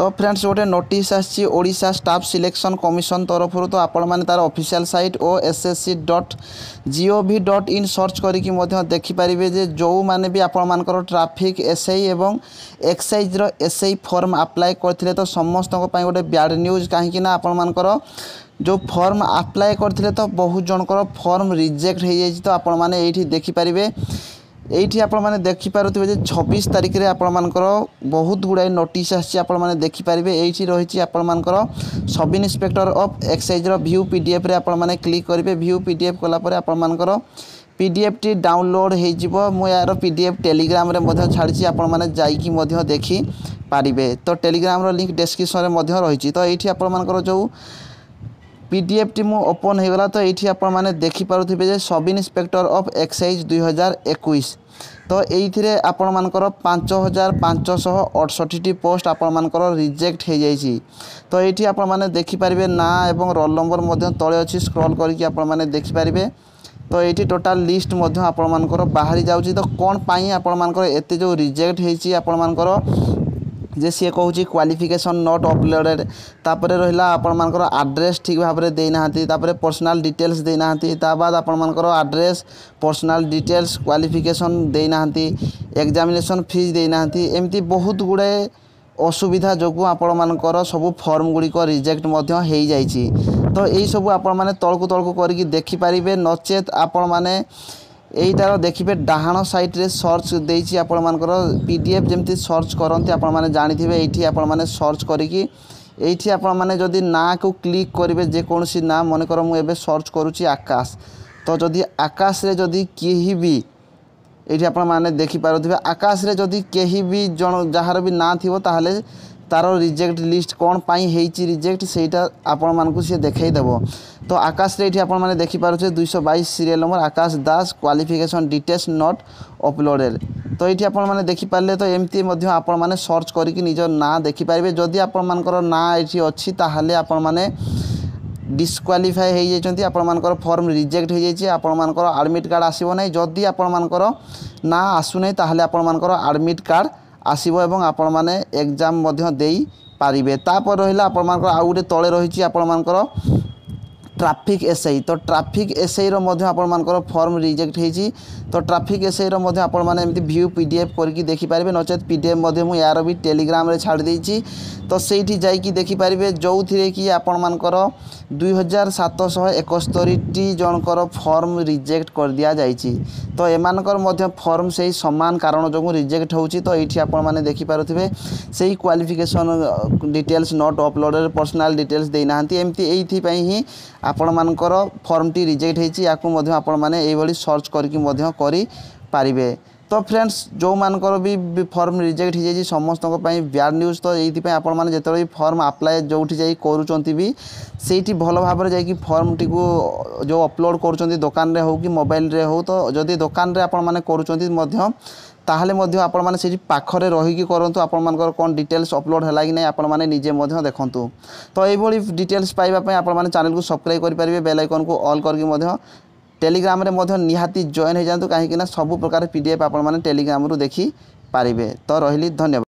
তো ফ্রেন্ডস গোটে নোটিস আসছে ওড়শা স্টাফ সিলেকশন কমিশন তরফর তো আপনার তার official site O SSC dot gov dot in search করি দেখিপারে যে যে বি আপনার ট্রাফিক এসআই এবং এক্সাইজর এসআই ফর্ম আপ্লাই করে তো সমস্ত গোটে ব্যাড নিউজ কিন্তু না আপনার যে ফর্ম আপ্লাই করে তো বহু জনকর ফর্ম রিজেক্ট হয়ে যাই তো আপনার এইটি দেখিপারে এইটি আপনার দেখিপারে যে ছবিশ তারিখে আপনার বহুত গুড়াই নোটিস আসছে আপনার দেখিপারে এইটি রয়েছে আপনার সব ইন্সপেক্টর অফ এক্সাইজর ভিউ পিডিএফ্রে আপনার ক্লিক করবে ভিউ পিডিএফ কলাপরে আপনার পিডিএফটি ডাউনলোড হয়েযিব মু এর পিডিএফ টেলিগ্রামে ছাড়ছি আপনার যাই দেখি পারিবে তো টেলিগ্রামর লিঙ্ক ডেসক্রিপশনে রয়েছে তো এইটি আপনার যে ପିଡ଼ିଏଫ୍ଟି ମୁଁ ଓପନ୍ ହୋଇଗଲା ତ ଏଇଠି ଆପଣମାନେ ଦେଖିପାରୁଥିବେ ଯେ ସବ୍ ଇନ୍ସପେକ୍ଟର ଅଫ୍ ଏକ୍ସାଇଜ୍ ଦୁଇ ହଜାର ଏକୋଇଶ ତ ଏଇଥିରେ ଆପଣମାନଙ୍କର ପାଞ୍ଚ ହଜାର ପାଞ୍ଚଶହ ଅଠଷଠିଟି ପୋଷ୍ଟ ଆପଣମାନଙ୍କର ରିଜେକ୍ଟ ହୋଇଯାଇଛି ତ ଏଇଠି ଆପଣମାନେ ଦେଖିପାରିବେ ନାଁ ଏବଂ ରୋଲ୍ ନମ୍ବର ମଧ୍ୟ ତଳେ ଅଛି ସ୍କ୍ରଲ୍ କରିକି ଆପଣମାନେ ଦେଖିପାରିବେ ତ ଏଇଠି ଟୋଟାଲ୍ ଲିଷ୍ଟ ମଧ୍ୟ ଆପଣମାନଙ୍କର ବାହାରି ଯାଉଛି ତ କ'ଣ ପାଇଁ ଆପଣମାନଙ୍କର ଏତେ ଯେଉଁ ରିଜେକ୍ଟ ହୋଇଛି ଆପଣମାନଙ୍କର যে সি কুচি ক্বালিফিকেসন নট অপলোডেড তাপরে রহিলা আপনার আড্রেস ঠিক ভাবে দিয়ে না তাপরে পর্সনাল ডিটেলস দিয়ে না তা বাদ আপনার আড্রেস পর্সনাল ডিটেলস ক্বালিফিকেসন দিয়ে না এক্সামিনেসন ফিজ দিয়ে না এমতি বহুত গুড়ে অসুবিধা যোগুঁ ଆପଣମାନଙ୍କର ସବୁ ଫର୍ମ ଗୁଡ଼ିକ ରିଜେକ୍ଟ ମଧ୍ୟ ହୋଇଯାଇଛି ତ ଏହିସବୁ ଆପଣମାନେ ତଳକୁ ତଳକୁ କରିକି ଦେଖିପାରିବେ ନଚେତ୍ ଆପଣମାନେ এইটার দেখবে ଡାହାଣ ସାଇଡ଼୍ରେ ସର୍ଚ୍ଚ ଦେଇଛି ଆପଣମାନଙ୍କର ପି ଡି ଏଫ୍ ଯେମିତି ସର୍ଚ୍ଚ କରନ୍ତି ଆପଣମାନେ ଜାଣିଥିବେ ଏଇଠି ଆପଣମାନେ ସର୍ଚ୍ଚ କରିକି ଏଇଠି ଆପଣମାନେ ଯଦି ନାଁକୁ କ୍ଲିକ୍ କରିବେ ଯେକୌଣସି ନାଁ ମନେକର ମୁଁ ଏବେ ସର୍ଚ୍ଚ କରୁଛି ଆକାଶ ତ ଯଦି ଆକାଶରେ ଯଦି କେହି ବି ଏଇଠି ଆପଣମାନେ ଦେଖିପାରୁଥିବେ ଆକାଶରେ ଯଦି କେହି ବି ଜଣ ଯାହାର ବି ନାଁ ଥିବ ତାହେଲେ তার রিজেক্ট লিষ্ট কোণ পাই হয়েছি রিজেক্ট সেইটা আপনার সে দেখাই দেব তো আকাশে এটি আপনার দেখিপারছে দুইশ বাইশ serial number Akash Das qualification details not uploaded তো এটি আপনার দেখিপারে তো এমতি আপনার সর্চ করি নিজ না দেখিপারে যদি আপনার না এটি অছি তাহলে আপনার ডিসকোয়ালিফাই হয়ে যাই আপনার ফর্ম রিজেক্ট হয়ে যাই আপনার আডমিট কার্ড আসব না যদি আপনার না আসু না তাহলে আপনার আডমিট কার্ড আসব এবং আপনার এক্জাম দেই পারিবে তাপরে রহলা আপনার আউ গোটে তলে রয়েছে আপনার ট্রাফিক এসআই তো ট্রাফিক এসআইর মধ্যে আপনার ফর্ম রিজেক্ট হয়েছি তো ট্রাফিক এসআইর মধ্যে আপনার এমনি ভিউ পিডিএফ করি দেখিপারে নচেত পিডিএফ মধ্যে মু এর বি টেলিগ্রামে ছাড় দিয়েছি তো সেইটি যাই দেখিপারে যে কি আপনার দুই হাজার সাতশহ একস্তরিটি জনকর ফর্ম রিজেক্ট করে দিয়া যাই তো এমানকর মধ্যে ফর্ম সেই সমান কারণ যোগ রিজেক্ট হচ্ছে তো এইটি আপনার দেখিপারে সেই qualification details not uploaded personal details দিয়ে না এমতি এইপাই হি ଆପଣମାନଙ୍କର ଫର୍ମଟି ରିଜେକ୍ଟ ହୋଇଛି ୟାକୁ ମଧ୍ୟ ଆପଣମାନେ ଏଇଭଳି ସର୍ଚ୍ଚ କରିକି ମଧ୍ୟ କରିପାରିବେ তো ଫ୍ରେଣ୍ଡସ୍ ଯେଉଁମାନଙ୍କର ବି ଫର୍ମ ରିଜେକ୍ଟ ହୋଇଯାଇଛି ସମସ୍ତଙ୍କ ପାଇଁ ବ୍ୟାଡ଼୍ ନ୍ୟୁଜ୍ ତ ଏଇଥିପାଇଁ ଆପଣମାନେ ଯେତେବେଳେ ବି ଫର୍ମ ଆପ୍ଲାଏ ଯେଉଁଠି ଯାଇ କରୁଛନ୍ତି ବି ସେଇଠି ଭଲ ଭାବରେ ଯାଇକି ଫର୍ମଟିକୁ ଯେଉଁ ଅପଲୋଡ଼ କରୁଛନ୍ତି ଦୋକାନରେ ହେଉ କି ମୋବାଇଲରେ ହେଉ ତ ଯଦି ଦୋକାନରେ ଆପଣମାନେ କରୁଛନ୍ତି ମଧ୍ୟ ତାହେଲେ ମଧ୍ୟ ଆପଣମାନେ ସେଠି ପାଖରେ ରହିକି କରନ୍ତୁ ଆପଣମାନଙ୍କର କ'ଣ ଡିଟେଲ୍ସ ଅପଲୋଡ଼ ହେଲା କି ନାହିଁ ଆପଣମାନେ ନିଜେ ମଧ୍ୟ ଦେଖନ୍ତୁ ତ ଏଇଭଳି ଡିଟେଲ୍ସ ପାଇବା ପାଇଁ ଆପଣମାନେ ଚ୍ୟାନେଲକୁ ସବସ୍କ୍ରାଇବ୍ କରିପାରିବେ ବେଲ୍ ଆଇକନ୍କୁ ଅଲ୍ କରିକି ମଧ୍ୟ টেলিগ্রামে ମଧ୍ୟ ନିହାତି ଜଏନ୍ ହୋଇଯାଆନ୍ତୁ କାହିଁକିନା ସବୁ ପ୍ରକାର ପି ଡି ଏଫ୍ ଆପଣମାନେ ଟେଲିଗ୍ରାମରୁ ଦେଖିପାରିବେ ତ ରହିଲି ଧନ୍ୟବାଦ